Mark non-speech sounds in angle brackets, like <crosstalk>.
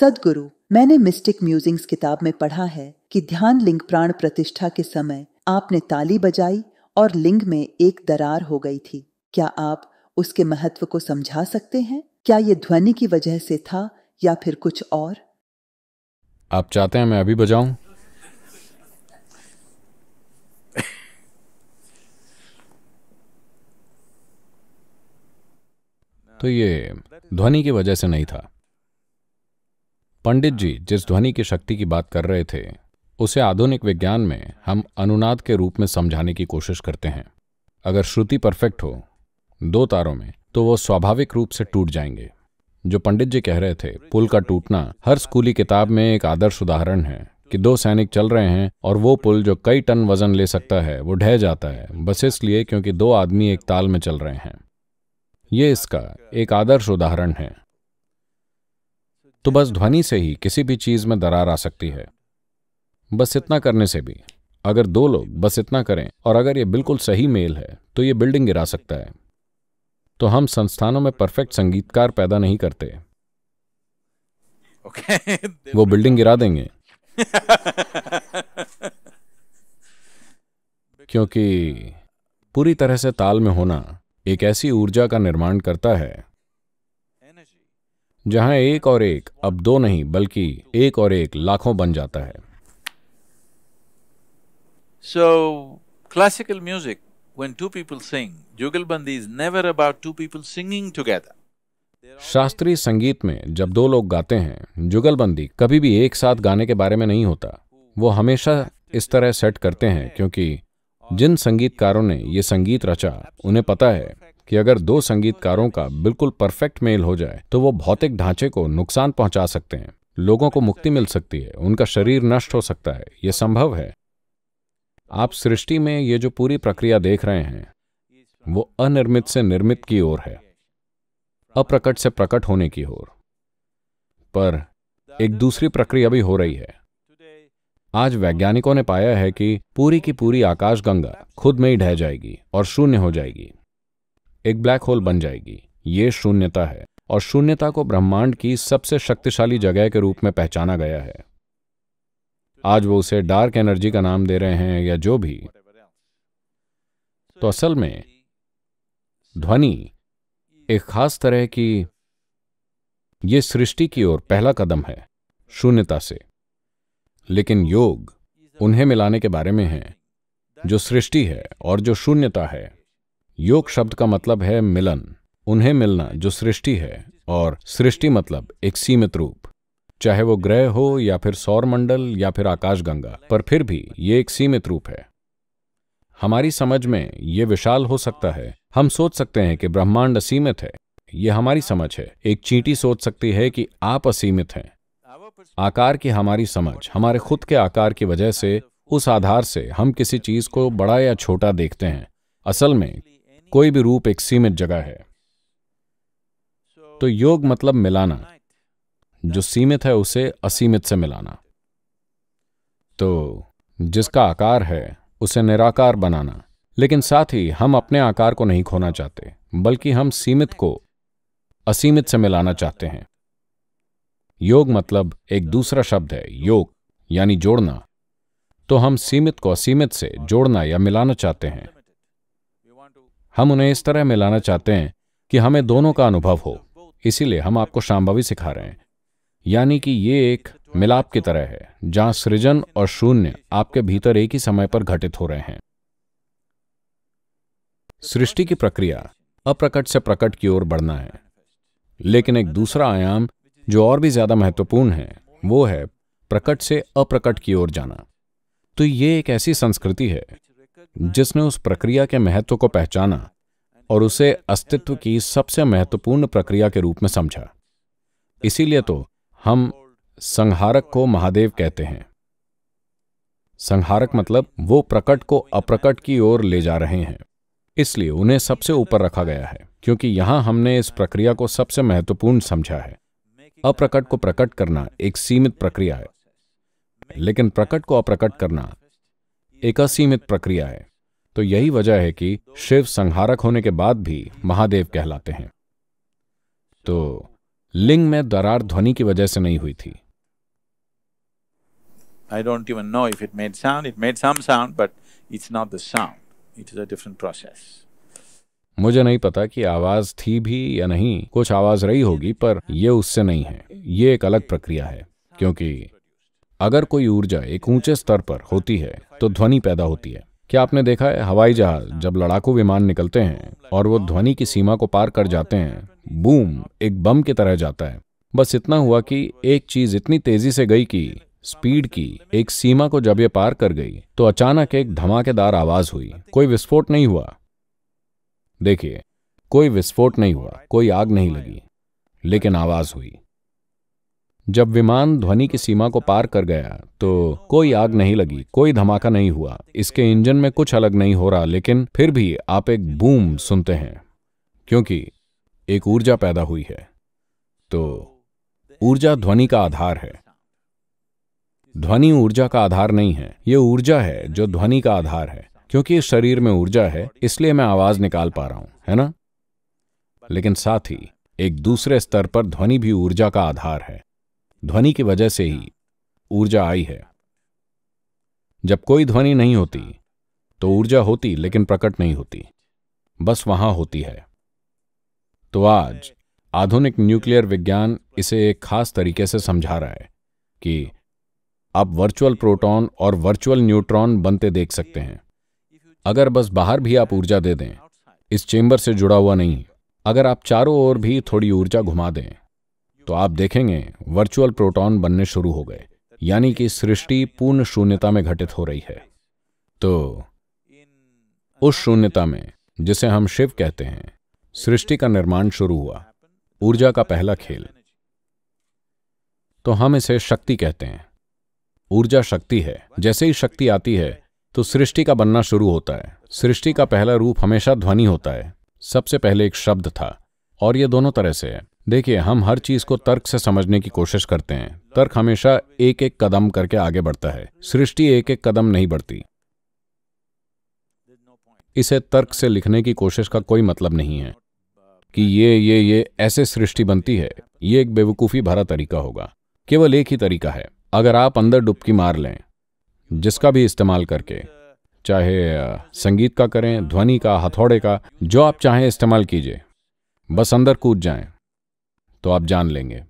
सदगुरु, मैंने mistake musings किताब में पढ़ा है कि ध्यान लिंग प्राण प्रतिष्ठा के समय आपने ताली बजाई और लिंग में एक दरार हो गई थी। क्या आप उसके महत्व को समझा सकते हैं? क्या ये ध्वनि की वजह से था या फिर कुछ और? आप चाहते हैं मैं अभी बजाऊं? <laughs> तो ये ध्वनि की वजह से नहीं था। पंडित जी जिस ध्वनि की शक्ति की बात कर रहे थे, उसे आधुनिक विज्ञान में हम अनुनाद के रूप में समझाने की कोशिश करते हैं। अगर श्रुति परफेक्ट हो, दो तारों में तो वो स्वाभाविक रूप से टूट जाएँगे। जो पंडित जी कह रहे थे, पुल का टूटना हर स्कूली किताब में एक आदर्श उदाहरण है, कि दो सैनिक चल रहे हैं और वो पुल जो कई टन वज़न ले सकता है, वो ढह जाता है, बस इसलिए क्योंकि दो आदमी एक ताल में चल रहे हैं। ये इसका एक आदर्श उदाहरण है। तो बस ध्वनि से ही किसी भी चीज़ में दरार आ सकती है। बस इतना करने से भी। अगर दो लोग बस इतना करें और अगर ये बिल्कुल सही मेल है तो ये बिल्डिंग गिरा सकता है। तो हम संस्थानों में परफेक्ट संगीतकार पैदा नहीं करते। Okay. वो बिल्डिंग गिरा देंगे। <laughs> क्योंकि पूरी तरह से ताल में होना एक ऐसी ऊर्जा का निर्माण करता है। जहाँ एक और एक अब दो नहीं बल्कि एक और एक लाखों बन जाता है So, classical music, when two people sing, Jugalbandi is never about two people singing together. शास्त्रीय संगीत में जब दो लोग गाते हैं जुगलबंदी कभी भी एक साथ गाने के बारे में नहीं होता वो हमेशा इस तरह सेट करते हैं क्योंकि जिन संगीतकारों ने ये संगीत रचा उन्हें पता है कि अगर दो संगीतकारों का बिल्कुल परफेक्ट मेल हो जाए तो वो भौतिक ढांचे को नुकसान पहुँचा सकते हैं। लोगों को मुक्ति मिल सकती है, उनका शरीर नष्ट हो सकता है, ये संभव है। आप सृष्टि में ये जो पूरी प्रक्रिया देख रहे हैं, वो अनिर्मित से निर्मित की ओर है, अप्रकट से प्रकट होने की ओर। पर एक दूसरी प्रक्रिया भी हो रही है। आज वैज्ञानिकों ने पाया है कि पूरी की पूरी आकाशगंगा खुद में ही ढह जाएगी और शून्य हो जाएगी। एक ब्लैक होल बन जाएगी। ये शून्यता है। और शून्यता को ब्रह्मांड की सबसे शक्तिशाली जगह के रूप में पहचाना गया है। आज वो उसे डार्क एनर्जी का नाम दे रहे हैं या जो भी। तो असल में, ध्वनि एक खास तरह की ये सृष्टि की ओर पहला कदम है, शून्यता से। लेकिन योग उन्हें मिलाने के बारे में है, जो सृष्टि है और जो शून्यता है। योग शब्द का मतलब है मिलन। उन्हें मिलना, जो सृष्टि है, और सृष्टि मतलब एक सीमित रूप। चाहे वो ग्रह हो, या फिर सौर मंडल या फिर आकाशगंगा, पर फिर भी ये एक सीमित रूप है। हमारी समझ में ये विशाल हो सकता है। हम सोच सकते हैं कि ब्रह्मांड असीमित है। ये हमारी समझ है। एक चींटी सोच सकती है कि आप असीमित हैं। आकार की हमारी समझ, हमारे खुद के आकार की वजह से, उस आधार से हम किसी चीज़ को बड़ा या छोटा देखते हैं। असल में कोई भी रूप एक सीमित जगह है। तो योग मतलब मिलाना। जो सीमित है उसे असीमित से मिलाना। तो जिसका आकार है, उसे निराकार बनाना। लेकिन साथ ही हम अपने आकार को नहीं खोना चाहते, बल्कि हम सीमित को असीमित से मिलाना चाहते हैं। योग मतलब एक दूसरा शब्द है, योग, यानी जोड़ना। तो हम सीमित को असीमित से जोड़ना या मिलाना चाहते हैं। हम उन्हें इस तरह मिलाना चाहते हैं कि हमें दोनों का अनुभव हो। इसीलिए हम आपको शाम्भवी सिखा रहे हैं। यानी कि ये एक मिलाप की तरह है, जहाँ सृजन और शून्य आपके भीतर एक ही समय पर घटित हो रहे हैं। सृष्टि की प्रक्रिया अप्रकट से प्रकट की ओर बढ़ना है। लेकिन एक दूसरा आयाम जो और भी ज़्यादा महत्वपूर्ण है, वो है प्रकट से अप्रकट की ओर जाना। तो ये एक ऐसी संस्कृति है जिसने उस प्रक्रिया के महत्व को पहचाना और उसे अस्तित्व की सबसे महत्वपूर्ण प्रक्रिया के रूप में समझा। इसीलिए तो हम संहारक को महादेव कहते हैं। संहारक मतलब वो प्रकट को अप्रकट की ओर ले जा रहे हैं। इसलिए उन्हें सबसे ऊपर रखा गया है, क्योंकि यहाँ हमने इस प्रक्रिया को सबसे महत्वपूर्ण समझा है। अप्रकट को प्रकट करना एक सीमित प्रक्रिया है, लेकिन प्रकट को अप्रकट करना एक असीमित प्रक्रिया है। तो यही वजह है कि शिव संहारक होने के बाद भी महादेव कहलाते हैं। तो लिंग में दरार ध्वनि की वजह से नहीं हुई थी। I don't even know if it made sound, it made some sound, but it's not the sound, it is a different process. मुझे नहीं पता कि आवाज़ थी भी या नहीं। कुछ आवाज़ रही होगी पर यह उससे नहीं है। ये एक अलग प्रक्रिया है क्योंकि अगर कोई ऊर्जा एक ऊँचे स्तर पर होती है तो ध्वनि पैदा होती है। क्या आपने देखा है? हवाई जहाज़ जब लड़ाकू विमान निकलते हैं और वो ध्वनि की सीमा को पार कर जाते हैं, बूम, एक बम की तरह जाता है। बस इतना हुआ कि एक चीज़ इतनी तेज़ी से गई कि, स्पीड की, एक सीमा को जब ये पार कर गई तो अचानक एक धमाकेदार आवाज़ हुई। कोई विस्फोट नहीं हुआ। देखिए, कोई विस्फोट नहीं हुआ, कोई आग नहीं लगी, लेकिन आवाज़ हुई। जब विमान ध्वनि की सीमा को पार कर गया तो कोई आग नहीं लगी, कोई धमाका नहीं हुआ। इसके इंजन में कुछ अलग नहीं हो रहा, लेकिन फिर भी आप एक बूम सुनते हैं, क्योंकि एक ऊर्जा पैदा हुई है। तो ऊर्जा ध्वनि का आधार है। ध्वनि ऊर्जा का आधार नहीं है यह ऊर्जा है जो ध्वनि का आधार है, क्योंकि इस शरीर में ऊर्जा है, इसलिए मैं आवाज़ निकाल पा रहा हूँ, है ना? लेकिन साथ ही, एक दूसरे स्तर पर ध्वनि भी ऊर्जा का आधार है। ध्वनि की वजह से ही ऊर्जा आई है। जब कोई ध्वनि नहीं होती तो ऊर्जा होती लेकिन प्रकट नहीं होती, बस वहाँ होती है। तो आज आधुनिक न्यूक्लियर विज्ञान इसे एक खास तरीके से समझा रहा है कि आप वर्चुअल प्रोटॉन और वर्चुअल न्यूट्रॉन बनते देख सकते हैं। अगर बस बाहर भी आप ऊर्जा दे दें, इस चेंबर से जुड़ा हुआ नहीं, अगर आप चारों ओर भी थोड़ी ऊर्जा घुमा दें तो आप देखेंगे वर्चुअल प्रोटॉन बनने शुरू हो गए। यानी कि सृष्टि पूर्ण शून्यता में घटित हो रही है। तो उस शून्यता में, जिसे हम शिव कहते हैं, सृष्टि का निर्माण शुरू हुआ। ऊर्जा का पहला खेल। तो हम इसे शक्ति कहते हैं। ऊर्जा शक्ति है। जैसे ही शक्ति आती है तो सृष्टि का बनना शुरू होता है। सृष्टि का पहला रूप हमेशा ध्वनि होता है। सबसे पहले एक शब्द था, और ये दोनों तरह से है। देखिए, हम हर चीज़ को तर्क से समझने की कोशिश करते हैं। तर्क हमेशा एक एक कदम करके आगे बढ़ता है। सृष्टि एक एक कदम नहीं बढ़ती। इसे तर्क से लिखने की कोशिश का कोई मतलब नहीं है कि ये ये ये ऐसे सृष्टि बनती है। ये एक बेवकूफ़ी भरा तरीका होगा। केवल एक ही तरीका है। अगर आप अंदर डुबकी मार लें, जिसका भी इस्तेमाल करके, चाहे संगीत का करें, ध्वनि का, हथौड़े का, जो आप चाहें इस्तेमाल कीजिए। बस अंदर कूद जाएँ। तो आप जान लेंगे।